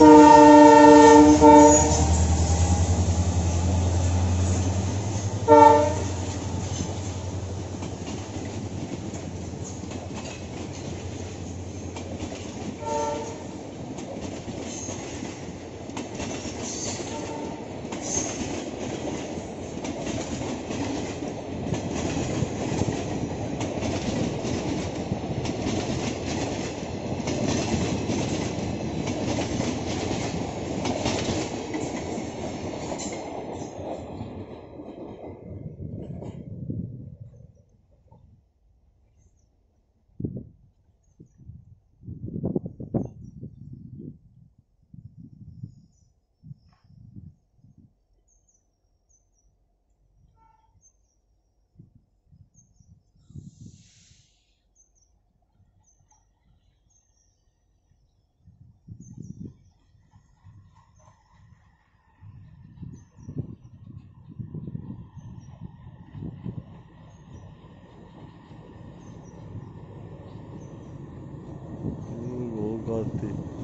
Música Salty.